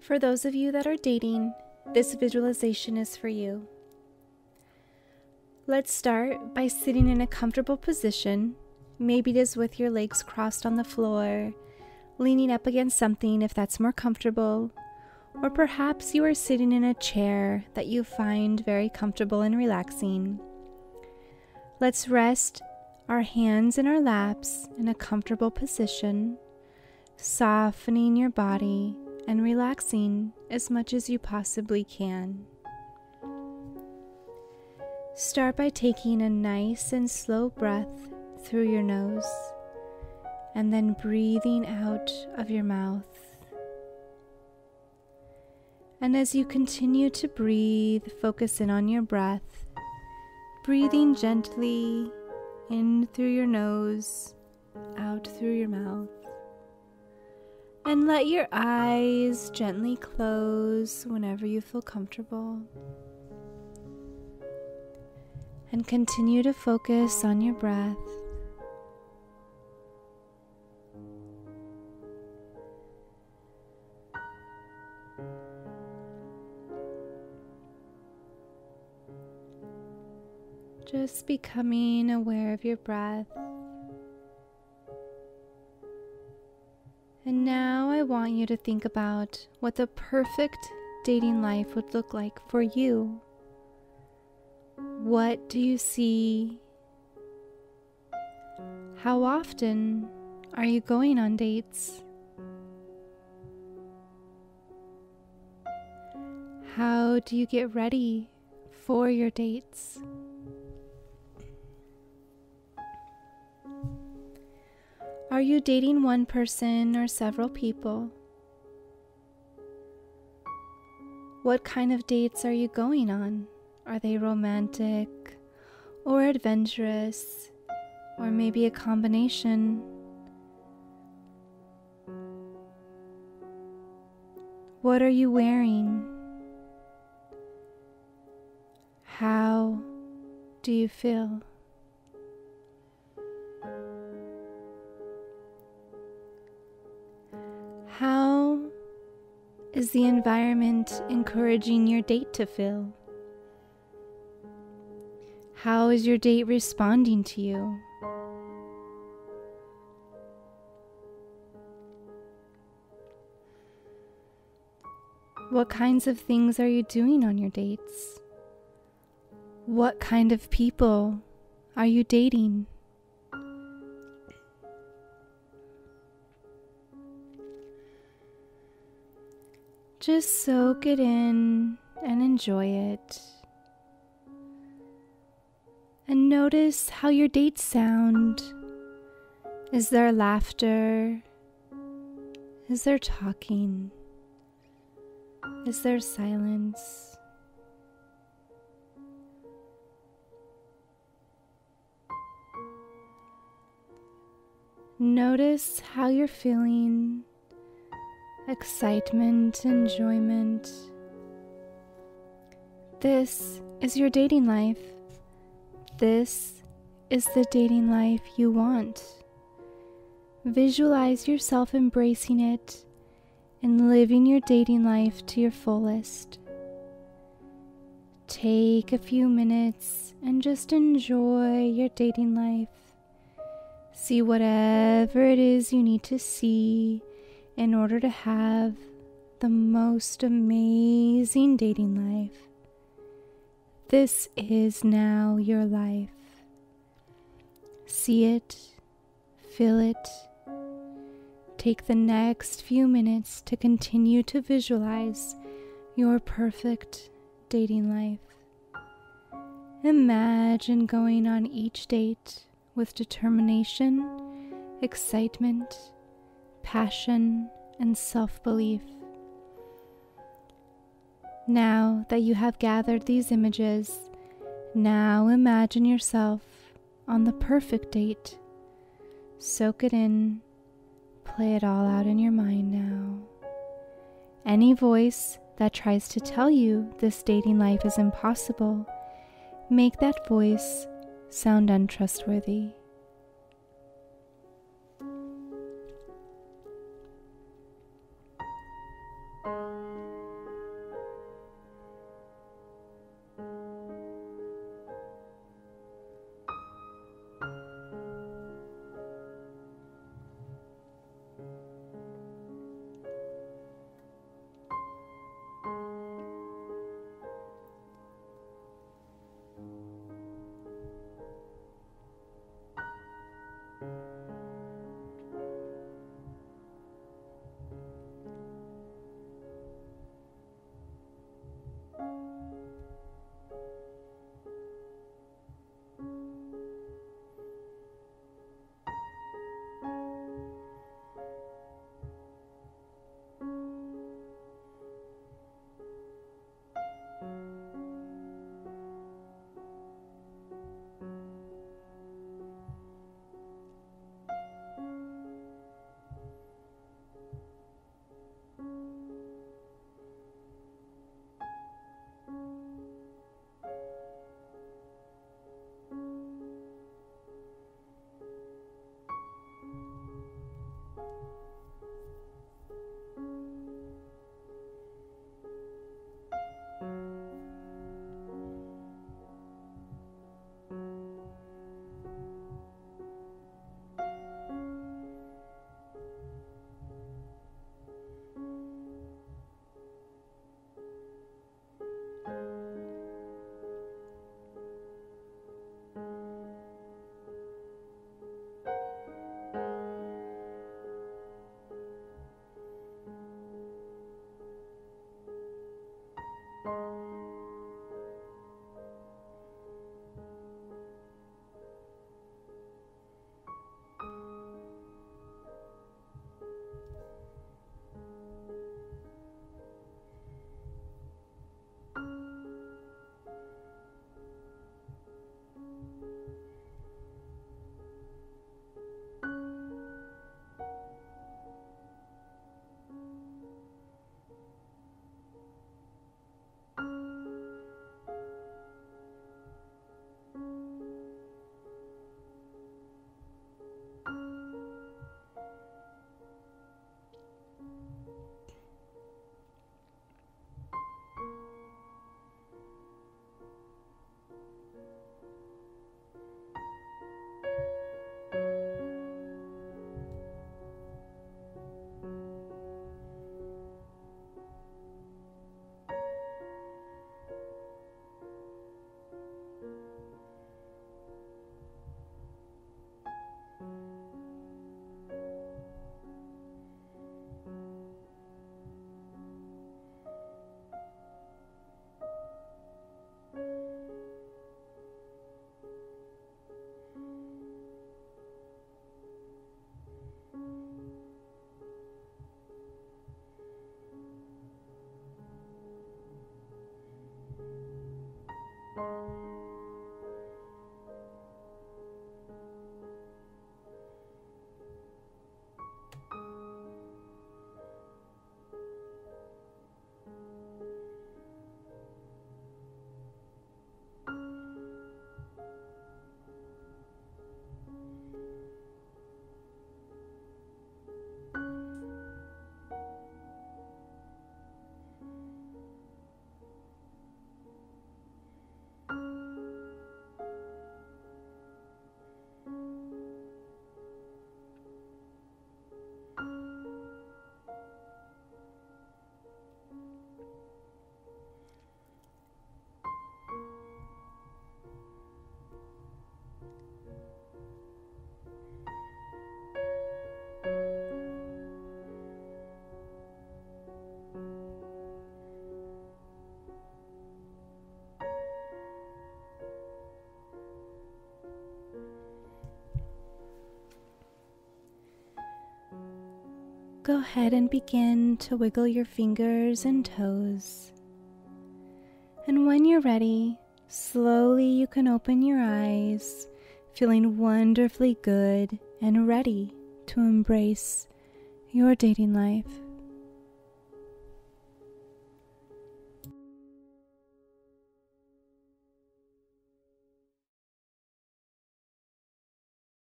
For those of you that are dating, this visualization is for you. Let's start by sitting in a comfortable position. Maybe it is with your legs crossed on the floor, leaning up against something if that's more comfortable, or perhaps you are sitting in a chair that you find very comfortable and relaxing. Let's rest our hands in our laps in a comfortable position, softening your body and relaxing as much as you possibly can. Start by taking a nice and slow breath through your nose and then breathing out of your mouth. And as you continue to breathe, focus in on your breath, breathing gently in through your nose, out through your mouth. And let your eyes gently close whenever you feel comfortable and continue to focus on your breath. Just becoming aware of your breath. Want you to think about what the perfect dating life would look like for you. What do you see? How often are you going on dates? How do you get ready for your dates? Are you dating one person or several people? What kind of dates are you going on? Are they romantic or adventurous or maybe a combination? What are you wearing? How do you feel? Is the environment encouraging your date to fill? How is your date responding to you? What kinds of things are you doing on your dates? What kind of people are you dating? Just soak it in and enjoy it. And notice how your dates sound. Is there laughter? Is there talking? Is there silence? Notice how you're feeling excitement, enjoyment. This is your dating life. This is the dating life you want. Visualize yourself embracing it and living your dating life to your fullest. Take a few minutes and just enjoy your dating life. See whatever it is you need to see in order to have the most amazing dating life. This is now your life. See it, feel it. Take the next few minutes to continue to visualize your perfect dating life. Imagine going on each date with determination, excitement, passion, and self belief. Now that you have gathered these images, now imagine yourself on the perfect date. Soak it in, play it all out in your mind now. Any voice that tries to tell you this dating life is impossible, make that voice sound untrustworthy. Go ahead and begin to wiggle your fingers and toes. And when you're ready, slowly you can open your eyes, feeling wonderfully good and ready to embrace your dating life.